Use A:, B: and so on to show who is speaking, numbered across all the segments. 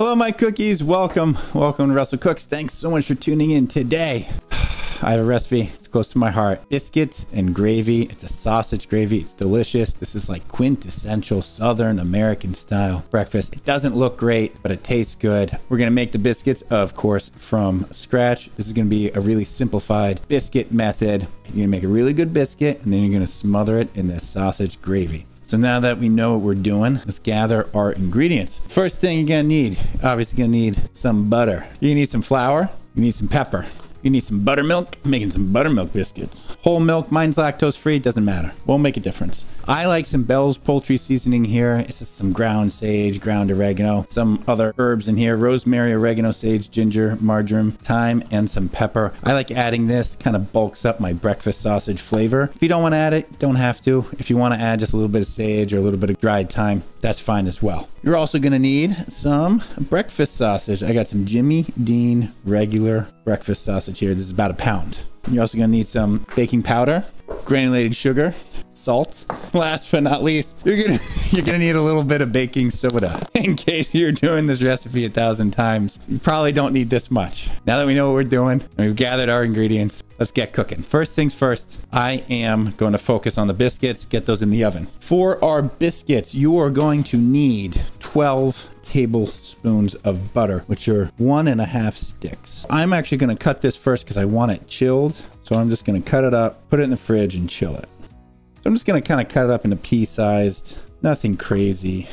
A: Hello, my cookies. Welcome. Welcome to Russell Cooks. Thanks so much for tuning in today. I have a recipe. It's close to my heart. Biscuits and gravy. It's a sausage gravy. It's delicious. This is like quintessential Southern American style breakfast. It doesn't look great, but it tastes good. We're going to make the biscuits, of course, from scratch. This is going to be a really simplified biscuit method. You're going to make a really good biscuit, and then you're going to smother it in this sausage gravy. So now that we know what we're doing, let's gather our ingredients. First thing you're gonna need, obviously gonna need some butter. You're need some flour, you need some pepper, you need some buttermilk. Making some buttermilk biscuits. Whole milk, mine's lactose free, doesn't matter. Won't make a difference. I like some Bell's poultry seasoning here. It's just some ground sage, ground oregano, some other herbs in here, rosemary, oregano, sage, ginger, marjoram, thyme, and some pepper. I like adding this, kind of bulks up my breakfast sausage flavor. If you don't want to add it, don't have to. If you want to add just a little bit of sage or a little bit of dried thyme, that's fine as well. You're also going to need some breakfast sausage. I got some Jimmy Dean regular breakfast sausage here. This is about a pound. You're also going to need some baking powder, granulated sugar, salt. Last but not least, you're gonna you're gonna need a little bit of baking soda in case you're doing this recipe a thousand times. You probably don't need this much. Now that we know what we're doing and we've gathered our ingredients, let's get cooking. First things first, I am going to focus on the biscuits, get those in the oven. For our biscuits, you are going to need 12 tablespoons of butter, which are one and a half sticks. I'm actually going to cut this first because I want it chilled. So I'm just to cut it up, put it in the fridge and chill it. So I'm just to kind of cut it up into pea-sized, nothing crazy.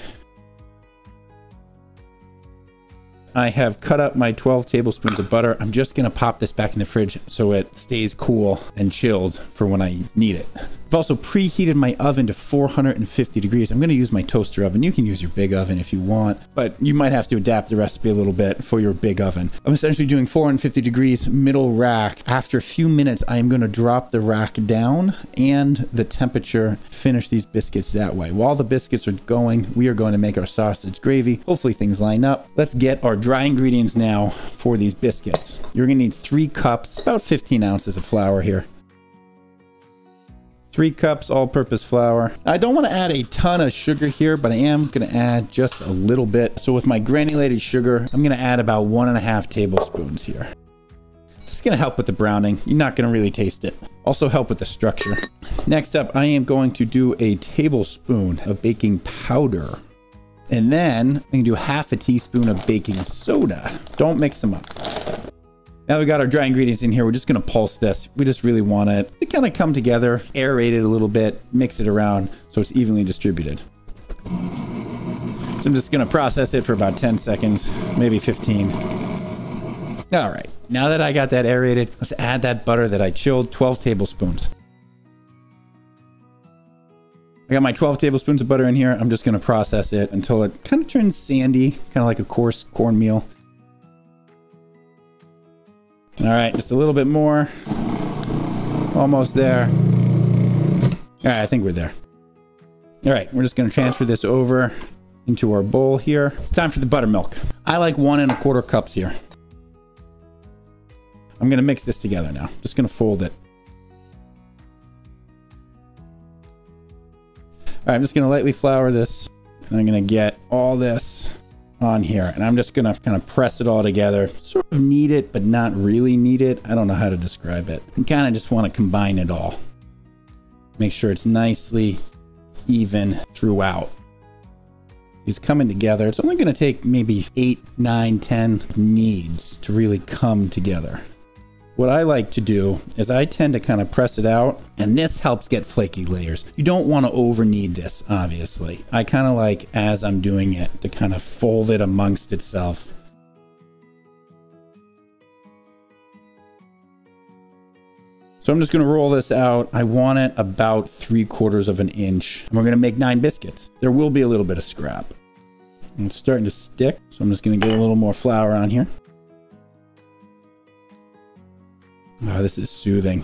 A: I have cut up my 12 tablespoons of butter. I'm just to pop this back in the fridge so it stays cool and chilled for when I need it. I've also preheated my oven to 450 degrees. I'm going to use my toaster oven. You can use your big oven if you want, but you might have to adapt the recipe a little bit for your big oven. I'm essentially doing 450 degrees middle rack. After a few minutes, I am going to drop the rack down and the temperature, finish these biscuits that way. While the biscuits are going, we are going to make our sausage gravy. Hopefully things line up. Let's get our dry ingredients now for these biscuits. You're going to need three cups, about 15 ounces of flour here three cups all-purpose flour. I don't want to add a ton of sugar here, but I am going to add just a little bit. So with my granulated sugar, I'm going to add about one and a half tablespoons here. It's going to help with the browning. You're not going to really taste it. Also help with the structure. Next up, I am going to do a tablespoon of baking powder. And then I'm to do half a teaspoon of baking soda. Don't mix them up. Now we got our dry ingredients in here. We're just going to pulse this. We just really want it to kind of come together, aerate it a little bit, mix it around so it's evenly distributed. So I'm just going to process it for about 10 seconds, maybe 15. All right. Now that I got that aerated, let's add that butter that I chilled, 12 tablespoons. I got my 12 tablespoons of butter in here. I'm just going to process it until it kind of turns sandy, kind of like a coarse cornmeal. All right, just a little bit more. Almost there. All right, I think we're there. All right, we're just to transfer this over into our bowl here. It's time for the buttermilk. I like one and a quarter cups here. I'm to mix this together now. Just to fold it. All right, I'm just to lightly flour this. And I'm to get all this on here and I'm just gonna kind of press it all together. Sort of knead it but not really knead it. I don't know how to describe it. And kind of just want to combine it all. Make sure it's nicely even throughout. It's coming together. It's only going to take maybe eight nine ten kneads to really come together what I like to do is I tend to kind of press it out and this helps get flaky layers. You don't want to over knead this, obviously. I kind of like, as I'm doing it, to kind of fold it amongst itself. So I'm just going to roll this out. I want it about three quarters of an inch. And we're going to make nine biscuits. There will be a little bit of scrap. And it's starting to stick. So I'm just going to get a little more flour on here. Oh, this is soothing.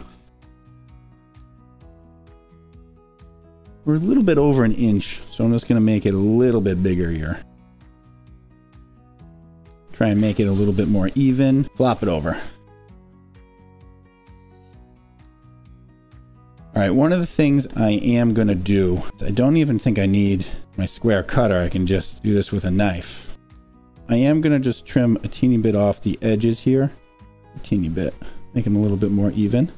A: We're a little bit over an inch, so I'm just going to make it a little bit bigger here. Try and make it a little bit more even. Flop it over. All right, one of the things I am going to do, I don't even think I need my square cutter. I can just do this with a knife. I am going to just trim a teeny bit off the edges here. A teeny bit. Make them a little bit more even.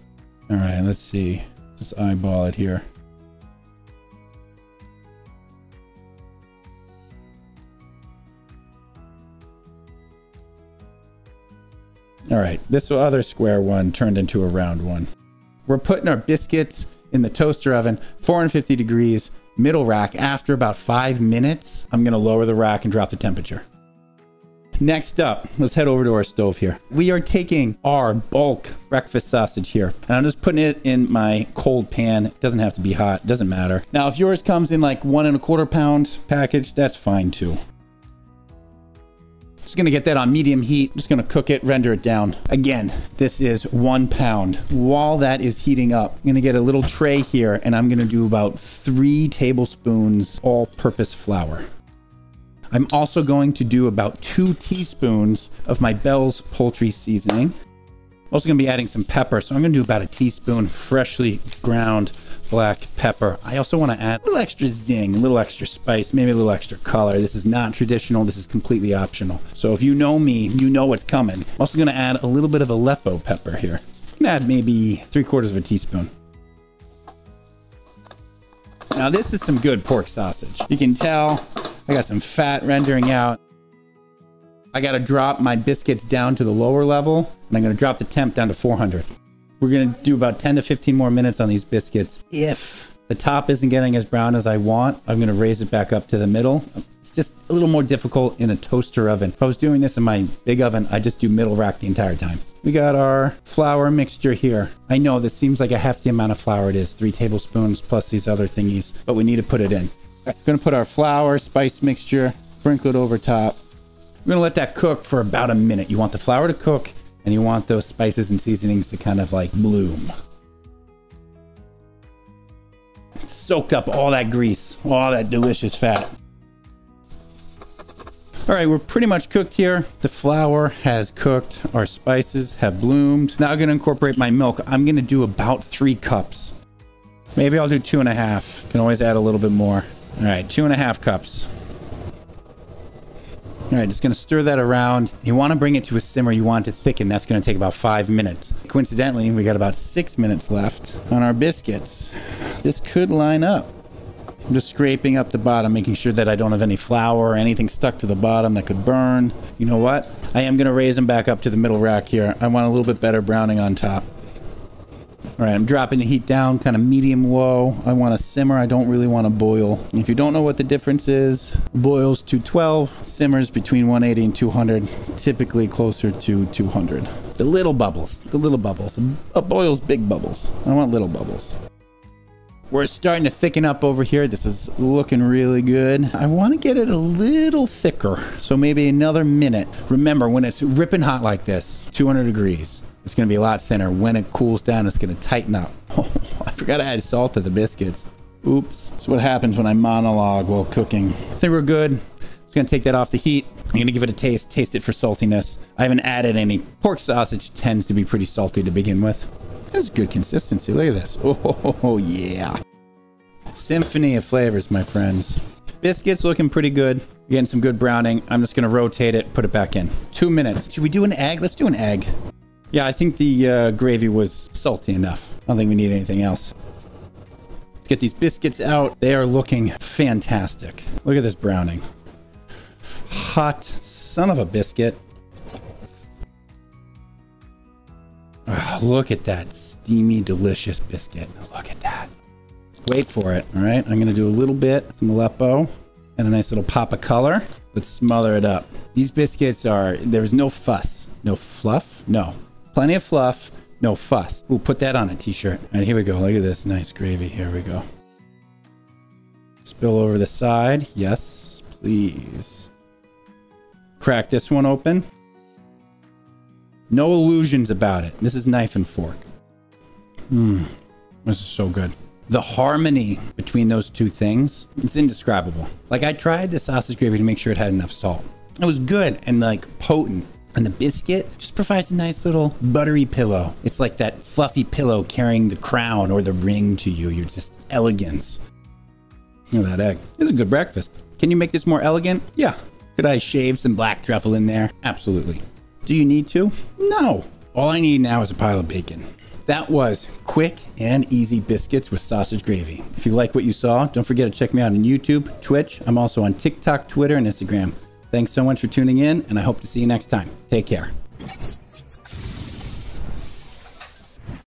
A: All right, let's see. Just eyeball it here. All right, this other square one turned into a round one. We're putting our biscuits in the toaster oven, 450 degrees, middle rack. After about five minutes, I'm gonna lower the rack and drop the temperature. Next up, let's head over to our stove here. We are taking our bulk breakfast sausage here, and I'm just putting it in my cold pan. It doesn't have to be hot, doesn't matter. Now, if yours comes in like one and a quarter pound package, that's fine too. Just gonna get that on medium heat. Just gonna cook it, render it down. Again, this is one pound. While that is heating up, I'm gonna get a little tray here and I'm gonna do about three tablespoons all purpose flour. I'm also going to do about two teaspoons of my Bell's poultry seasoning. I'm also gonna be adding some pepper. So I'm gonna do about a teaspoon freshly ground black pepper. I also want to add a little extra zing, a little extra spice, maybe a little extra color. This is not traditional. This is completely optional. So if you know me, you know what's coming. I'm also going to add a little bit of Aleppo pepper here. I'm add maybe three quarters of a teaspoon. Now this is some good pork sausage. You can tell I got some fat rendering out. I got to drop my biscuits down to the lower level and I'm to drop the temp down to 400. We're to do about 10 to 15 more minutes on these biscuits. If the top isn't getting as brown as I want, I'm to raise it back up to the middle. It's just a little more difficult in a toaster oven. If I was doing this in my big oven, I'd just do middle rack the entire time. We got our flour mixture here. I know this seems like a hefty amount of flour it is, three tablespoons plus these other thingies, but we need to put it in. We're gonna put our flour, spice mixture, sprinkle it over top. We're gonna let that cook for about a minute. You want the flour to cook and you want those spices and seasonings to kind of like bloom. It's soaked up all that grease, all that delicious fat. All right, we're pretty much cooked here. The flour has cooked. Our spices have bloomed. Now I'm gonna incorporate my milk. I'm gonna do about three cups. Maybe I'll do two and a half. Can always add a little bit more. All right, two and a half cups. All right, just gonna stir that around. You wanna bring it to a simmer, you want it to thicken. That's gonna take about five minutes. Coincidentally, we got about six minutes left on our biscuits. This could line up. I'm just scraping up the bottom, making sure that I don't have any flour or anything stuck to the bottom that could burn. You know what? I am gonna raise them back up to the middle rack here. I want a little bit better browning on top. All right, I'm dropping the heat down, kind of medium low. I want to simmer. I don't really want to boil. If you don't know what the difference is, boils 212, simmers between 180 and 200, typically closer to 200. The little bubbles, the little bubbles. A boils big bubbles. I want little bubbles. We're starting to thicken up over here. This is looking really good. I want to get it a little thicker, so maybe another minute. Remember, when it's ripping hot like this, 200 degrees, it's going to be a lot thinner. When it cools down, it's going to tighten up. Oh, I forgot to add salt to the biscuits. Oops. That's what happens when I monologue while cooking. I think we're good. Just going to take that off the heat. I'm going to give it a taste, taste it for saltiness. I haven't added any. Pork sausage tends to be pretty salty to begin with. That's good consistency. Look at this. Oh, oh yeah. Symphony of flavors, my friends. Biscuits looking pretty good. Getting some good browning. I'm just going to rotate it, put it back in. Two minutes. Should we do an egg? Let's do an egg. Yeah, I think the uh, gravy was salty enough. I don't think we need anything else. Let's get these biscuits out. They are looking fantastic. Look at this browning. Hot son of a biscuit. Oh, look at that steamy, delicious biscuit. Look at that. Wait for it, all right? I'm gonna do a little bit, some Aleppo, and a nice little pop of color. Let's smother it up. These biscuits are, there's no fuss. No fluff? No. Plenty of fluff, no fuss. We'll put that on a t-shirt. And right, here we go. Look at this nice gravy. Here we go. Spill over the side. Yes, please. Crack this one open. No illusions about it. This is knife and fork. Mmm. This is so good. The harmony between those two things, it's indescribable. Like I tried the sausage gravy to make sure it had enough salt. It was good and like potent. And the biscuit just provides a nice little buttery pillow. It's like that fluffy pillow carrying the crown or the ring to you. You're just elegance. Look at that egg. This is a good breakfast. Can you make this more elegant? Yeah. Could I shave some black truffle in there? Absolutely. Do you need to? No. All I need now is a pile of bacon. That was quick and easy biscuits with sausage gravy. If you like what you saw, don't forget to check me out on YouTube, Twitch. I'm also on TikTok, Twitter, and Instagram. Thanks so much for tuning in, and I hope to see you next time. Take care.